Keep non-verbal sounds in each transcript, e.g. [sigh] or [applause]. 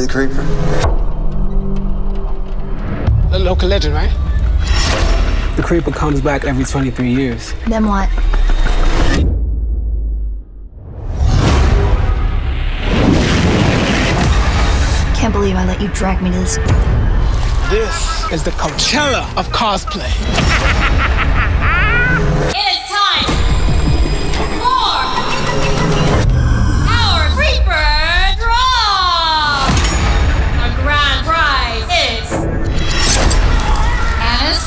of the creeper? A local legend, right? The creeper comes back every 23 years. Then what? Can't believe I let you drag me to this. This is the Coachella of cosplay. [laughs]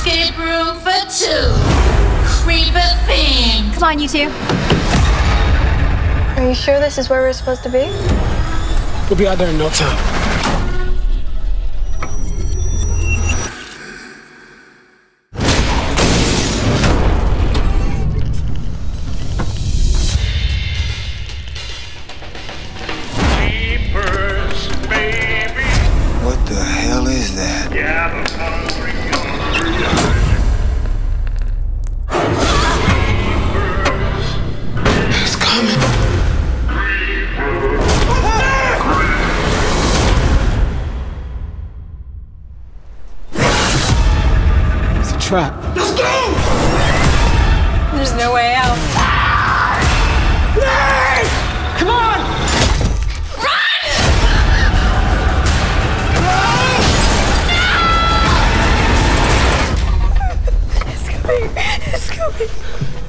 escape room for two. Creeper theme. Come on, you two. Are you sure this is where we're supposed to be? We'll be out there in no time. Keepers, baby. What the hell is that? Yeah, It's a trap. There's no way out. Come on! It's coming.